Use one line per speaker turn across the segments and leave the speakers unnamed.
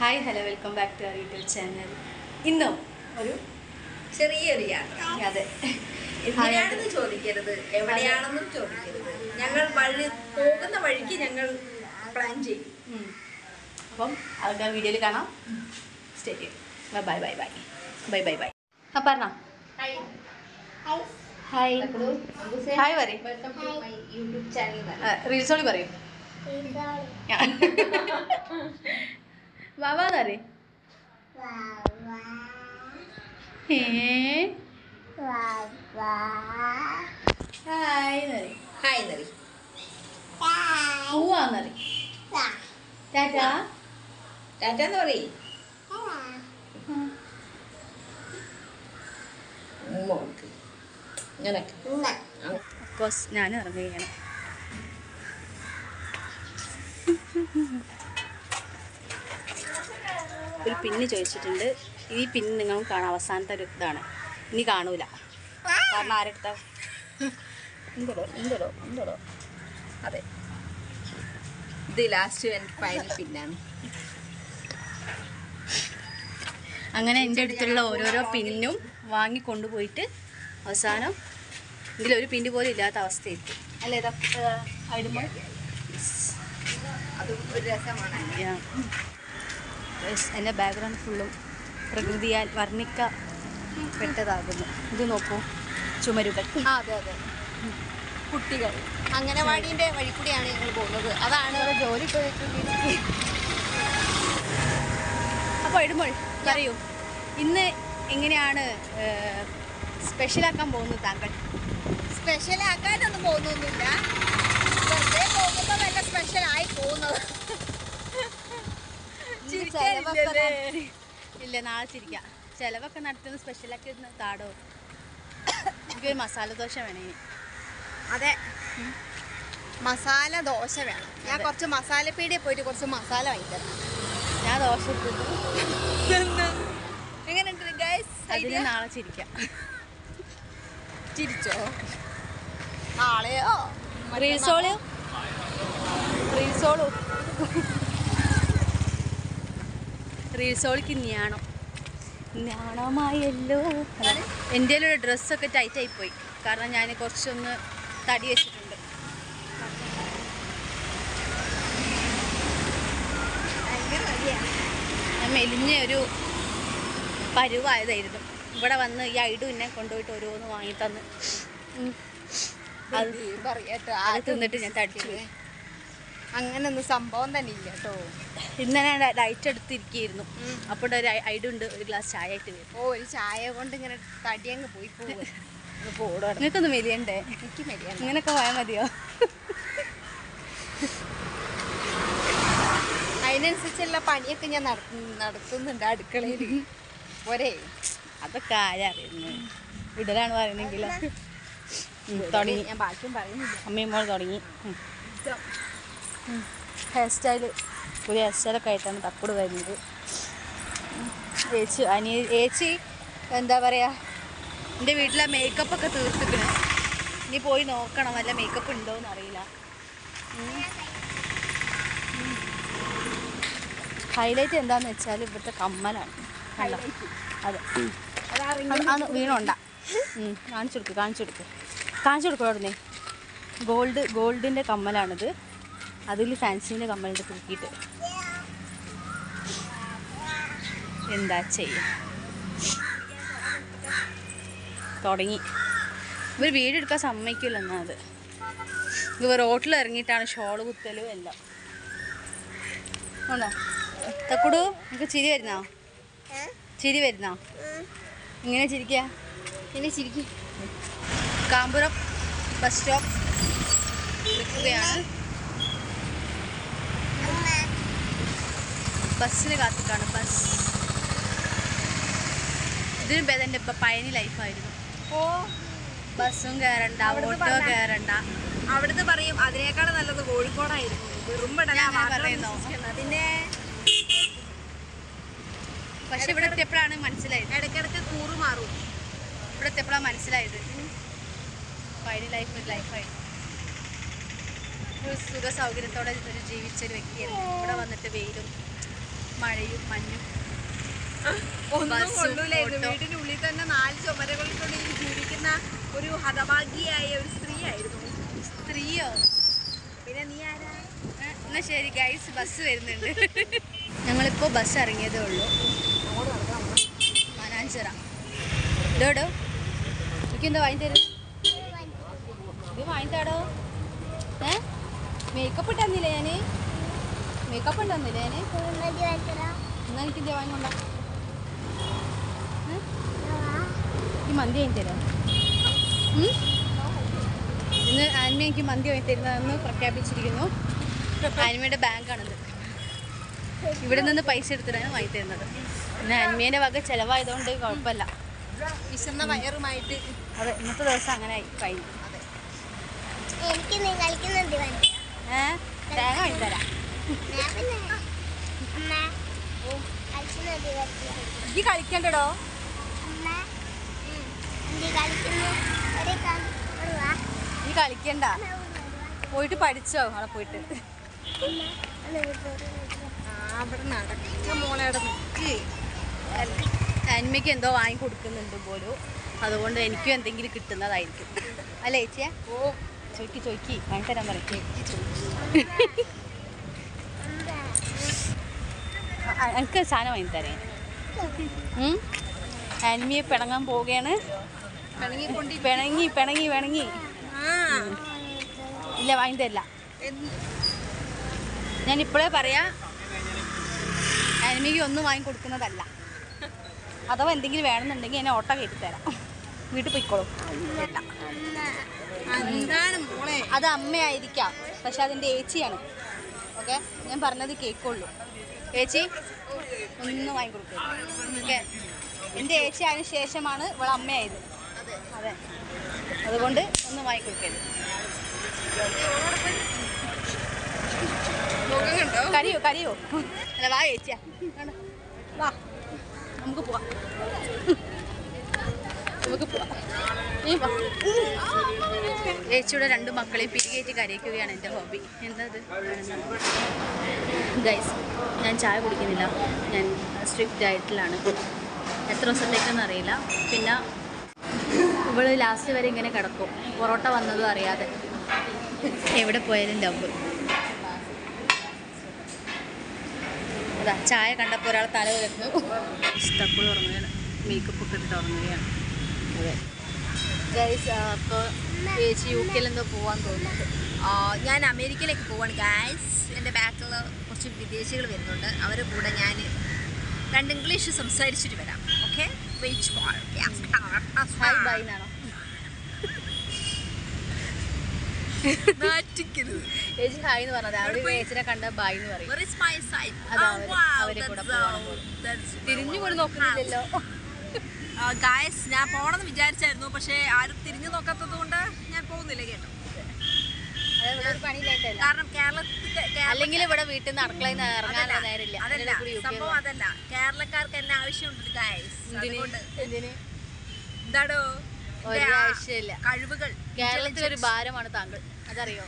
Hi hello welcome back to our YouTube channel ഇന്നും? ഒരു
ചെറിയൊരു യാത്ര.
അതെ.
എന്തിനാണെന്ന് ചോദിക്കരുത്. എവിടെയാണെന്നും ചോദിക്കരുത്. ഞങ്ങൾ വഴി പോകുന്ന വഴിക്ക് ഞങ്ങൾ പ്ലാൻ ചെയ്യും.
അപ്പം അതൊക്കെ വീഡിയോയിൽ കാണാം. State bye bye bye bye. Bye bye bye. ആ പറഞ്ഞോ. ഹായ് ഹായ് പറയും.
Welcome to my YouTube channel
റീൽസോളി പറയും. വാവാന്ന് പറയും ഏ ഹായ് എന്നറിയും
ഹായ് നറി.
പൂവാന്നറിയും ടാറ്റാ
ടാറ്റ? എന്ന് പറയും. മോൾക്ക് നിനക്ക്
കോഴ്സ് ഞാൻ ഇറങ്ങുകയാണ്. ഒരു പിന്ന് ചോദിച്ചിട്ടുണ്ട്. ഈ പിന്ന് നിങ്ങൾ കാണാം. അവസാനത്തെ ഒരു ഇതാണ്. ഇനി കാണൂല. കാരണം ആരെടുത്ത?
എന്തോ എന്തോ എന്തോ അതെ. ഇത് ലാസ്റ്റ് ഫൈനൽ പിന്നാണ്.
അങ്ങനെ എന്റെ അടുത്തുള്ള ഓരോരോ പിന്നും വാങ്ങി കൊണ്ടുപോയിട്ട് അവസാനം ഇതിലൊരു പിന്നു പോലും ഇല്ലാത്ത അവസ്ഥയെത്തി അല്ലേ ഇതൊക്കെ അതും
അത് ഒരു രസമാണ്.
എന്റെ ബാക്ക്ഗ്രൗണ്ട് ഫുള്ളും പ്രകൃതിയാൽ വർണിക്കപ്പെട്ടതാകുന്നു. ഇത് നോക്കൂ ചുമരുകൾ.
അതെ അതെ. കുട്ടികൾ. അംഗനവാടീന്റെ വഴി കൂടിയാണ് ഞങ്ങൾ പോകുന്നത്. അതാണ്
ജോലി അപ്പോൾ ഇടുമ്പോൾ പറയൂ ഇന്ന് എങ്ങനെയാണ് സ്പെഷ്യലാക്കാൻ പോകുന്നത് താങ്കൾ?
സ്പെഷ്യലാക്കാനൊന്നും പോകുന്നൊന്നുമില്ല. വെറുതെ പോകുമ്പോൾ വല്ല സ്പെഷ്യലായി പോകുന്നത്.
ചെലവൊക്കെ ഇല്ല നാളെ ചിരിക്കാം. ചിലവൊക്കെ നടത്തുന്ന സ്പെഷ്യലൊക്കെ ഇരുന്ന് താടോ. എനിക്കൊരു മസാല ദോശ വേണേ.
അതെ. മസാല ദോശ വേണം. ഞാൻ കുറച്ച് മസാലപ്പീടിയെ പോയിട്ട് കുറച്ച് മസാല വാങ്ങിത്തരാം.
ഞാൻ ദോശ
എങ്ങനെയുണ്ട് ഗൈസ്
അതിന് നാളെ ചിരിക്കാം.
ചിരിച്ചോ? നാളെയോ?
റീൽസോളു റീൽസോളു റീൽസോളിക്ക് ഞാണം ഞാണമായല്ലോ. എന്റെ ഒരു ഡ്രസ്സൊക്കെ ടൈറ്റ് ആയി പോയി. കാരണം ഞാൻ കുറച്ചൊന്ന് തടി വെച്ചിട്ടുണ്ട്. ഞാൻ മെലിഞ്ഞ ഒരു പരുവായതായിരുന്നു. ഇവിടെ വന്ന് ഈ ഐഡു എന്നെ കൊണ്ടുപോയിട്ട് ഓരോന്ന് വാങ്ങി തന്ന്. അത് തിന്നിട്ട് ഞാൻ തടിച്ചു.
അങ്ങനൊന്നും സംഭവം തന്നെ ഇല്ല കേട്ടോ.
ഇന്നലെ ഡയറ്റ് എടുത്തിരിക്കുന്നു അപ്പോൾ ഒരു ഐഡു ഉണ്ട് ഒരു ഗ്ലാസ് ചായ ആയിട്ട് വരും
ഓ ഒരു ചായ കൊണ്ട് ഇങ്ങനെ തടി അങ്ങ് പോയി പോകും
നിനക്കൊന്ന് മെലിയണ്ടേ?
എനിക്ക് മടിയാണ്
ഇങ്ങനൊക്കെ പോയാൽ മതിയോ?
അതിനനുസരിച്ചുള്ള പണിയൊക്കെ ഞാൻ നടത്തു- നടത്തുന്നുണ്ട് അടുക്കളയിൽ ഒരേ
അതൊക്കെ ആരാ വിടലാണ് ഇടലാണ് പറയുന്നെങ്കിലോ തുടങ്ങി.
ഞാൻ ബാക്കിയും പറയുന്നില്ല.
അമ്മയും മോൾ തുടങ്ങി. ഹെയർ സ്റ്റൈൽ പുതിയ ഹെയർ സ്റ്റൈലൊക്കെ ആയിട്ടാണ് തക്കുട് വരുന്നത്. ചേച്ചി അനിയ ചേച്ചി എന്താ പറയുക എന്റെ വീട്ടിലെ മേക്കപ്പൊക്കെ തീർത്തിക്കണ്. ഇനി പോയി നോക്കണം വല്ല മേക്കപ്പ് ഉണ്ടോ എന്ന് അറിയില്ല. ഹൈലൈറ്റ് എന്താന്ന് വെച്ചാൽ ഇവിടുത്തെ കമ്മലാണ്. അത്. അത് വീണുണ്ട. കാണിച്ചു കൊടുക്ക് കാണിച്ചു കൊടുക്ക്. കാണിച്ചു കൊടുക്കണോ ഗോൾഡ് ഗോൾഡിന്റെ കമ്മലാണിത്. അതിൽ ഫാൻസീന്റെ കമ്മലിന്റെ തൂക്കിയിട്ട്. എന്താ ചെയ്യുക തുടങ്ങി. ഇവർ വീട് എടുക്കാൻ സമ്മതിക്കില്ല എന്നാ അത് ഇവർ റോട്ടിൽ ഇറങ്ങിയിട്ടാണ് ഷോൾ കുത്തലും എല്ലാം. ഉണ്ടോ തക്കുടു നിങ്ങൾക്ക് ചിരി വരുന്നോ? ചിരി വരുന്നോ? ഇങ്ങനെ ചിരിക്കുക
പിന്നെ ചിരിക്കും.
കാമ്പുറം ബസ് സ്റ്റോപ്പ്. നിൽക്കുകയാണ് ബസ്സിന് കാത്തിക്കാണ് ബസ്. ഇതിന് ഭേദം എന്റെ ഇപ്പം പഴനി ലൈഫായിരുന്നു
ഓ.
ബസ്സും കയറണ്ട ഓട്ടോ കയറണ്ട
അവിടുന്ന് പറയും അതിനേക്കാൾ നല്ലത് കോഴിക്കോടായിരുന്നു.
പറയുന്നോ?
പിന്നെ
പക്ഷെ ഇവിടെ എത്തിയപ്പോഴാണ് മനസ്സിലായത്.
ഇടയ്ക്കിടയ്ക്ക് കൂറ് മാറും.
ഇവിടെ എത്തിയപ്പോഴാണ് മനസ്സിലായത്. പഴനി ലൈഫ് ഒരു ലൈഫായിരുന്നു ഒരു സുഖ സൗകര്യത്തോടെ ഒരു ജീവിച്ച ഒരു വ്യക്തിയായിരുന്നു. ഇവിടെ വന്നിട്ട് വെയിലും മഴയും മഞ്ഞും.
ഒന്നും കൊള്ളൂലായിരുന്നു വീടിനുള്ളിൽ തന്നെ നാല് ചുമരകൾക്കുള്ളിൽ ജീവിക്കുന്ന ഒരു ഹതഭാഗിയായ ഒരു സ്ത്രീ ആയിരുന്നു
സ്ത്രീയോ?
പിന്നെ നീ ആരാ?
എന്നാ ശരി ഗൈസ് ബസ് വരുന്നുണ്ട്. ഞങ്ങളിപ്പോൾ ബസ് ഇറങ്ങിയതേ ഉള്ളൂ. മനാഞ്ചിറ ഇതോടോ എനിക്കെന്താ വാങ്ങി തരും. ഇത് വാങ്ങി താടോ ഏ? മേക്കപ്പ് ഇട്ടാന്നില്ലേ ഞാൻ മേക്കപ്പ് ഉണ്ടെന്നില്ലേ എന്നാ എനിക്ക് എന്താ വാങ്ങിക്കൊണ്ട ഈ മന്തി? ഇന്ന് ആൻമ എനിക്ക് മന്തി വാങ്ങി തരുന്നതെന്ന് പ്രഖ്യാപിച്ചിരിക്കുന്നു. ആൻമയുടെ ബാങ്കാണിത് ഇവിടെ നിന്ന് പൈസ എടുത്തിട്ടാണ് വാങ്ങി തരുന്നത്. പിന്നെ ആൻമേന്റെ വക ചിലവായതുകൊണ്ട് കുഴപ്പമില്ല.
വിശന്ന വയറുമായിട്ട്
അതെ ഇന്നത്തെ ദിവസം അങ്ങനെ ആയി കഴിഞ്ഞു.
എനിക്ക് നീ കളിക്കുന്നുണ്ട് വേണ്ട
ഏ? തേങ്ങ വാങ്ങി ഈ കളിക്കണ്ടടോ? ഈ കളിക്കണ്ട. പോയിട്ട് പഠിച്ചോ അവിടെ പോയിട്ട്.
അവിടെ നടക്ക മോളെ അവിടെ നിൽക്ക്
ആൻമയ്ക്ക് എന്തോ വാങ്ങി കൊടുക്കുന്നുണ്ട് പോലും. അതുകൊണ്ട് എനിക്കും എന്തെങ്കിലും കിട്ടുന്നതായിരിക്കും. അല്ലേ ചേച്ചിയാ?
ഓ.
ചോയ്ക്ക് ചോയ്ക്ക്. വാങ്ങി തരാൻ പറയും എനിക്ക് സാധനം വാങ്ങി തരേ. അനിമിയെ പിണങ്ങാൻ പോവുകയാണ്. പിണങ്ങി പിണങ്ങി പിണങ്ങി. ഇല്ല വാങ്ങി തരില്ല. ഞാൻ ഇപ്പോഴേ പറയാ ആനിമിക്ക് ഒന്നും വാങ്ങി കൊടുക്കുന്നതല്ല. അഥവാ എന്തെങ്കിലും വേണമെന്നുണ്ടെങ്കിൽ എന്നെ ഓട്ട കയറ്റി തരാം. വീട്ടിൽ പോയിക്കോളും. അത് അമ്മയായിരിക്കാം. പക്ഷെ അതിന്റെ ഏച്ചിയാണ്. ഓക്കെ ഞാൻ പറഞ്ഞത് കേൾക്കുള്ളൂ. ഏച്ചി ഒന്നും വാങ്ങി കൊടുക്കരുത്. ഓക്കെ? എന്റെ ഏച്ചി അതിന് ശേഷമാണ് ഇവളെ അമ്മയായത്. അതെ. അതുകൊണ്ട് ഒന്നും വാങ്ങി കൊടുക്കരുത്. കരിയോ കരയോ? അല്ല വാ ചേച്ചിയാ വാ. നമുക്ക് പോവാം. നമുക്ക് പോവാം. ചേച്ചിയുടെ രണ്ട് മക്കളെയും പിരികേറ്റ് കരയിക്കുകയാണ് എന്റെ ഹോബി. എന്തത്? ഗൈസ് ഞാൻ ചായ കുടിക്കുന്നില്ല. ഞാൻ സ്ട്രിക്റ്റ് ഡയറ്റിലാണ് എത്ര ദിവസത്തേക്കെന്ന് അറിയില്ല. പിന്നെ ഇവൾ ലാസ്റ്റ് വരെ ഇങ്ങനെ കിടക്കും. പൊറോട്ട വന്നതും അറിയാതെ. എവിടെ പോയാലും ലവ് അതാ ചായ കണ്ടപ്പോൾ ഒരാൾ തല ഉയർന്നു. ഇഷ്ടപ്പോൾ ഉറങ്ങുകയാണ്. മേക്കപ്പ് ഒക്കെ ഇട്ടിട്ട് ഉറങ്ങുകയാണ്. അതെ. ഗൈസ് അപ്പോൾ ചേച്ചി യു കെയിൽ നിന്ന് പോവാൻ തോന്നുന്നുണ്ട്
ഞാൻ അമേരിക്കയിലേക്ക് പോവാണ് ഗൈസ് എന്റെ ബാക്കിൽ കുറച്ച് വിദേശികൾ വരുന്നുണ്ട്. അവരുടെ കൂടെ ഞാൻ രണ്ട് ഇംഗ്ലീഷ് സംസാരിച്ചിട്ട് വരാം. ഓക്കെ
ഹായ് ബൈ എന്നാണോ ചേച്ചി ഹായ് എന്ന് പറഞ്ഞത്. അവർ ചേച്ചിനെ കണ്ട ബൈ എന്ന് പറയും. അവർ അവരെ തിരിഞ്ഞു കൂടി നോക്കുന്നില്ലല്ലോ.
ഗായസ് ഞാൻ പോണെന്ന് വിചാരിച്ചായിരുന്നു പക്ഷേ ആരും തിരിഞ്ഞു നോക്കാത്തത് കൊണ്ട് ഞാൻ പോകുന്നില്ല കേട്ടോ. കാരണം കേരളത്തിൽ
അല്ലെങ്കിൽ ഇവിടെ വീട്ടിൽ നിന്ന് അടുക്കളയിൽ നിന്ന് ഇറങ്ങാനുള്ള നേരമില്ല.
അതല്ല സംഭവം അതല്ല. കേരളക്കാർക്ക് എന്നെ ആവശ്യമുണ്ട് ഗായസ് എന്താടോ?
ഒരാവശ്യമില്ല
കഴിവുകൾ
കേരളത്തിൽ ഒരു ഭാരമാണ് താങ്കൾ. അതറിയോ?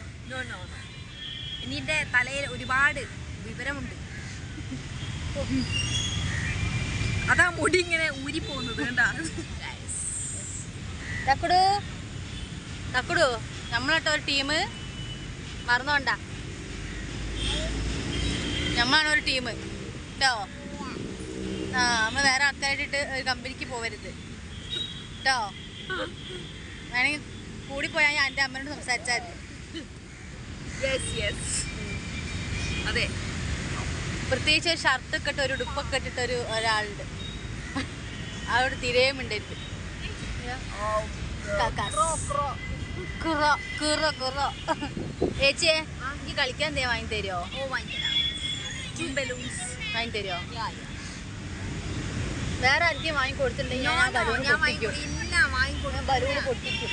ഇനി തലയിൽ ഒരുപാട് വിവരമുണ്ട്. അതാ മുടി ഇങ്ങനെ ഊരി പോകുന്നത് കണ്ടാ?
തക്കുടു. തക്കുടു നമ്മളട്ടോ ഒരു ടീം. മറന്നോണ്ട. നമ്മളാണ് ഒരു ടീം. കേട്ടോ ആ നമ്മൾ വേറെ ആൾക്കാരായിട്ട് ഒരു കമ്പനിക്ക് പോവരുത്. കേട്ടോ വേണമെങ്കിൽ കൂടിപ്പോയാൽ ഞാൻ എന്റെ അമ്മനോട് സംസാരിച്ചാൽ
യെസ് യെസ് അതെ.
പ്രത്യേകിച്ച് ഒരു ഷർട്ടൊക്കെ ഇട്ട് ഒരു ഉടുപ്പൊക്കെ ഇട്ടിട്ട് ഒരു ഒരാളുണ്ട്. അവിടെ തിരയും കുറോ ചേച്ചിയെ എനിക്ക് കളിക്കാൻ എന്തേ വാങ്ങി തരുമോ വാങ്ങി തരുമോ വേറെ ആർക്കും വാങ്ങി കൊടുത്തിട്ടുണ്ടെങ്കിൽ ഞാൻ ബലൂൺ പൊട്ടിക്കും.